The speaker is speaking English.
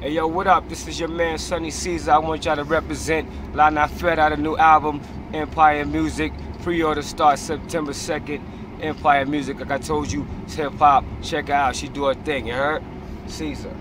Hey yo, what up? This is your man Sonny Seeza. I want y'all to represent La Fred out a new album, Empire Music. Pre-order starts September 2nd. Empire Music, like I told you, it's hip hop. Check her out. She do her thing, you heard? Seeza.